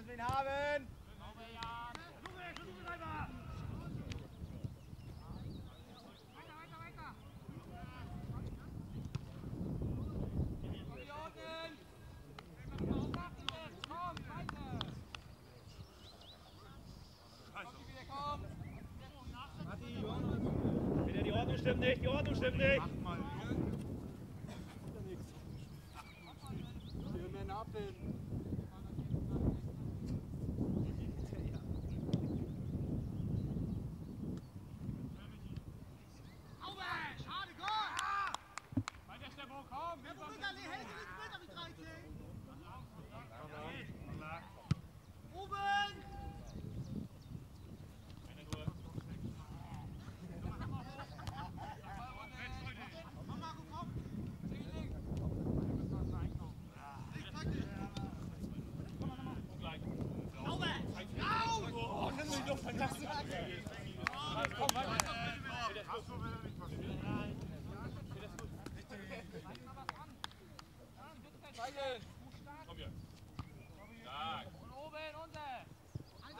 Müssen wir ihn haben. Bitte, die Ordnung stimmt nicht, die Ordnung stimmt nicht. Wir werden abbilden. Weiter laufen, Toni. Digi, komm, Digi, komm. Sehr schön,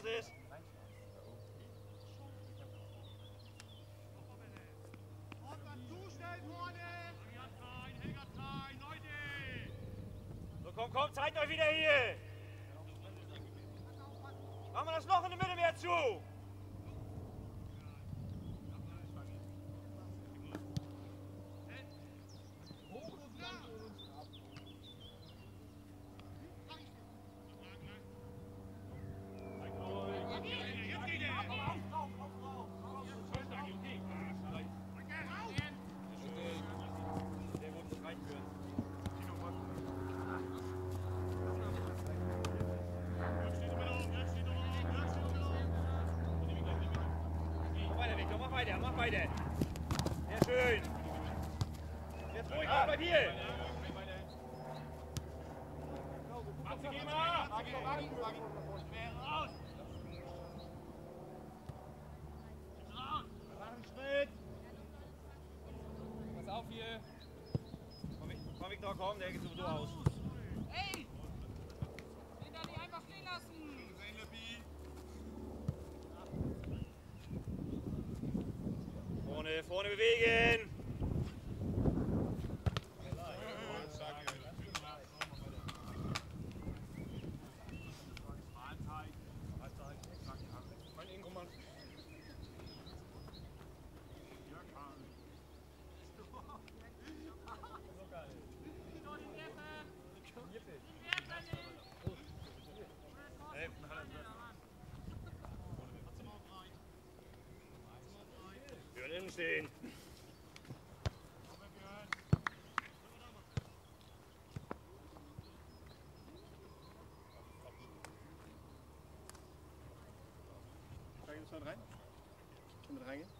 Ist? So, komm, komm, zeigt euch wieder hier. Machen wir das Loch in der Mitte mehr zu. Der wurde nicht reinführen. Mach weiter, mach weiter, mach. Sehr schön. Jetzt ruhig, bleib bei dir. Matze, geh mal. Schritt. Pass auf hier. Komm Victor, komm, der geht sowieso aus. Vorne, bewegen. 16. Ga je er zo rein? Kunnen het rein?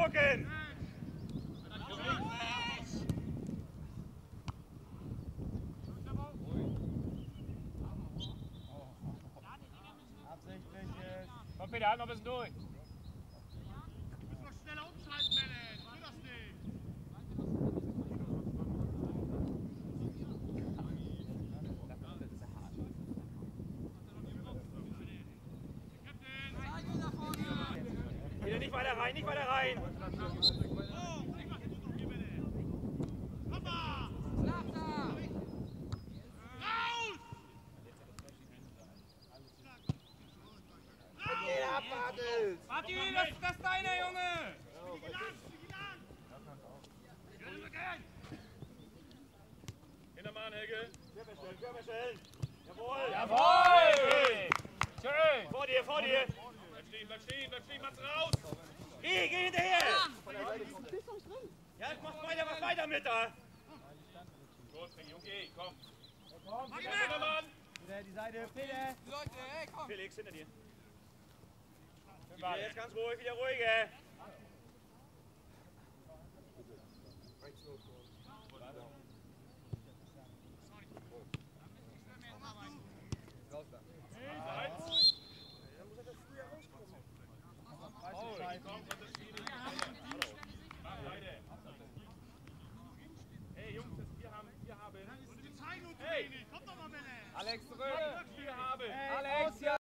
Direkt zugucken. Komm Peter, halt noch ein bisschen durch. Schneller umschalten, Melle. Tu das nicht. Wieder nicht weiter rein, nicht weiter rein. Martin, das, das ist deiner, Junge! Hintermann, Helge. Querbestellen, querbestellen. Jawohl. Jawohl! Schön! Vor dir, vor dir. Bleib stehen, bleib stehen, bleib stehen, Mats raus! Geh, geh hinterher. Ja, mach weiter, mach weiter mit da. Los, Peggy, okay, komm. Mach ihn Hintermann! Leute, hey, komm! Felix, hinter dir. Jetzt ganz ruhig, wieder ruhiger. Hey, Jungs, das wir haben, wir haben, Hey! Kommt doch mal! Alex zurück!